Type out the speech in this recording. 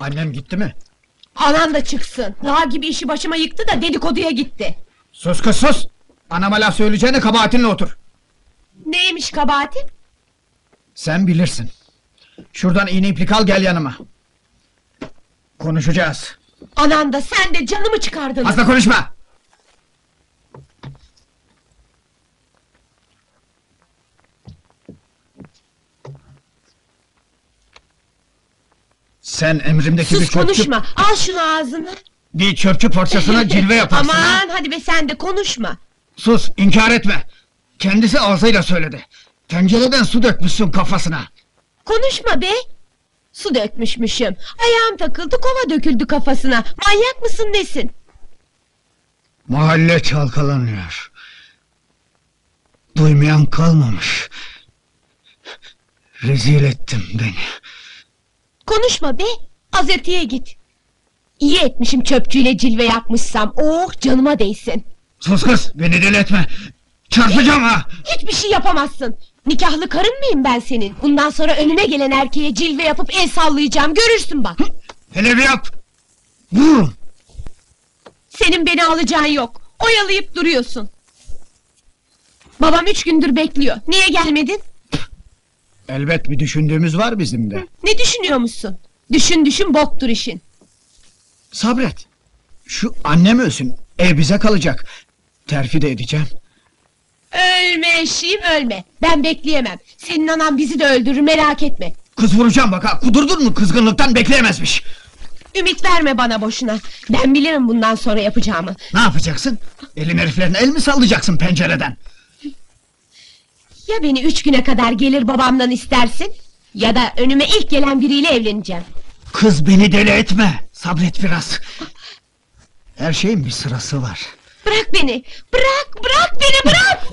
Annem gitti mi? Anan da çıksın. Dağ gibi işi başıma yıktı da dedikoduya gitti. Sus kız sus! Anama laf söyleyeceğine kabahatinle otur. Neymiş kabahatin? Sen bilirsin. Şuradan iğne iplik al gel yanıma. Konuşacağız. Anan da sen de canımı çıkardın. Fazla konuşma! Sen emrimdeki bir Sus çöpçü... konuşma. Al şunu ağzına. Bir çöpçü parçasına cilve yaparsın ha. Aman hadi be sen de konuşma. Sus, inkar etme. Kendisi ağzıyla söyledi. Tencereden su dökmüşsün kafasına. Konuşma be. Su dökmüşmüşüm. Ayağım takıldı kova döküldü kafasına. Manyak mısın nesin? Mahalle çalkalanıyor. Duymayan kalmamış. Rezil ettim beni. Konuşma be. Az öteye git. İyi etmişim çöpçüyle cilve yapmışsam. Oh canıma değsin. Sus kız, beni deli etme. Çarpacağım ha. Hiçbir şey yapamazsın. Nikahlı karın mıyım ben senin? Bundan sonra önüme gelen erkeğe cilve yapıp el sallayacağım. Görürsün bak. Hele bir yap. Vururum. Senin beni alacağın yok. Oyalayıp duruyorsun. Babam üç gündür bekliyor. Niye gelmedin? Elbet bir düşündüğümüz var bizim de. Ne düşünüyormuşsun? Düşün düşün boktur işin. Sabret. Şu annem ölsün. Ev bize kalacak. Terfi de edeceğim. Ölme eşeğim ölme. Ben bekleyemem. Senin anan bizi de öldürür merak etme. Kız vuracağım bak ha. Kudurdun mu kızgınlıktan bekleyemezmiş. Ümit verme bana boşuna. Ben bilirim bundan sonra yapacağımı. Ne yapacaksın? Elin heriflerine el mi sallayacaksın pencereden? Ya beni üç güne kadar gelir babamdan istersin... ...ya da önüme ilk gelen biriyle evleneceğim. Kız beni deli etme. Sabret biraz. Her şeyin bir sırası var. Bırak beni. Bırak bırak beni bırak.